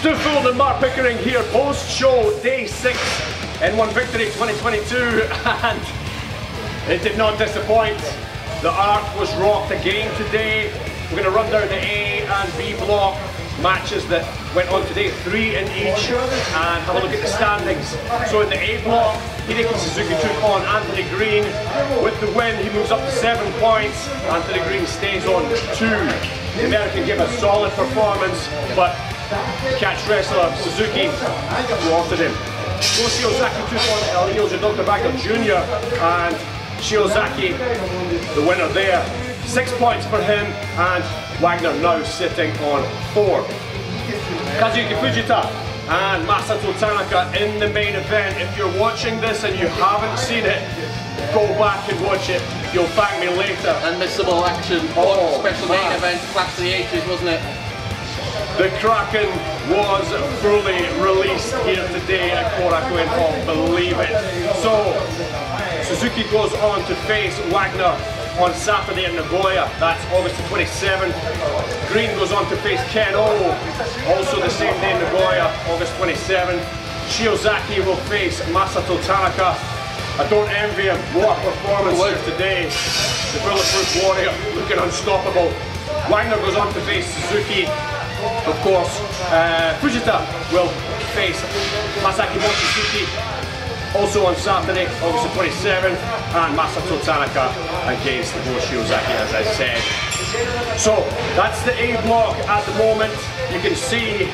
Stu Fulton and Mark Pickering here, post-show, day six, N1 Victory 2022, and it did not disappoint. The ark was rocked again today. We're going to run down the A and B block matches that went on today, three in each, and have a look at the standings. So in the A block, Hideki Suzuki took on Anthony Green. With the win, he moves up to seven points. Anthony Green stays on two. The American gave a solid performance, but catch wrestler Suzuki watered him. Go Shiozaki took on El Hijo Dr. Wagner Jr. and Shiozaki, the winner there. Six points for him and Wagner now sitting on four. Kazuyuki Fujita and Masato Tanaka in the main event. If you're watching this and you haven't seen it, go back and watch it. You'll thank me later. Unmissable action. Oh, special man. main event, class of the 80s, wasn't it? The Kraken was fully released here today at Korakuen Hall, believe it. So, Suzuki goes on to face Wagner on Saturday in Nagoya, that's August the 27th. Green goes on to face Kenoh, also the same day in Nagoya, August 27th. Shiozaki will face Masato Tanaka. I don't envy him, what a performance here today. The Bulletproof Warrior looking unstoppable. Wagner goes on to face Suzuki. Course, uh, Fujita will face Masaaki Mochizuki also on Saturday, August the 27th, and Masato Tanaka against Go Shiozaki, as I said. So that's the A block at the moment. You can see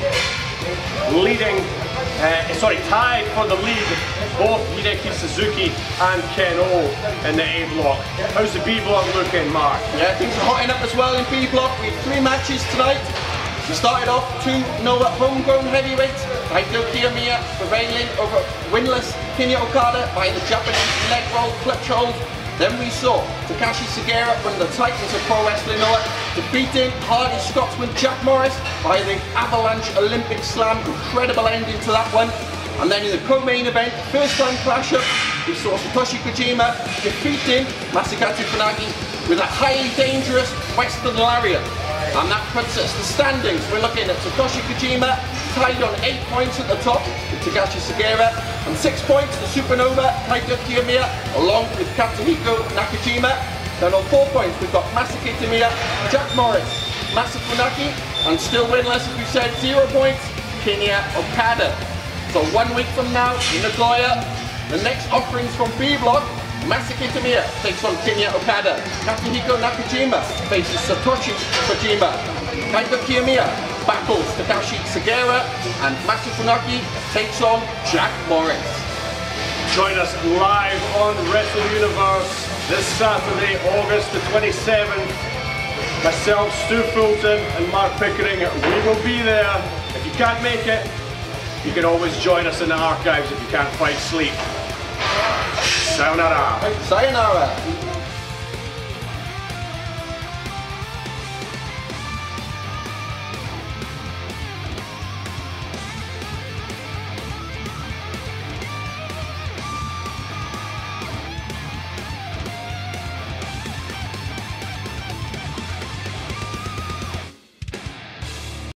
leading, uh, sorry, tied for the lead, both Hideki Suzuki and Ken O in the A block. How's the B block looking, Mark? Yeah, things are hotting up as well in B block. We have three matches tonight. We started off two NOAH homegrown heavyweights. Kaito Kiyomiya prevailing over winless Kinya Okada by the Japanese leg roll clutch hold. Then we saw Takashi one of the titans of pro wrestling Noah, defeating hardy Scotsman Jack Morris by the Avalanche Olympic Slam. Incredible ending to that one. And then in the co-main event, first time clash up, we saw Satoshi Kojima defeating Masakatsu Funaki with a highly dangerous Western Lariat. And that puts us the standings. We're looking at Satoshi Kojima tied on 8 points at the top with Takashi Sugiura and 6 points the Supernova Kaito Kiyomiya along with Katsuhiko Nakajima. Then on 4 points we've got Masa Kitamiya, Jack Morris, Masa Funaki and still winless as we said 0 points Kinya Okada. So one week from now in Nagoya, the next offerings from B Block, Masa Kitamiya takes on Kinya Okada. Katsuhiko Nakajima faces Satoshi Kojima. Kaito Kiyomiya battles Takashi Sugiura and Masa Funaki takes on Jack Morris. Join us live on Wrestle Universe this Saturday, August the 27th. Myself, Stu Fulton, and Mark Pickering, we will be there. If you can't make it, you can always join us in the archives if you can't fight sleep. Sayonara. Sayonara.